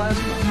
plasma.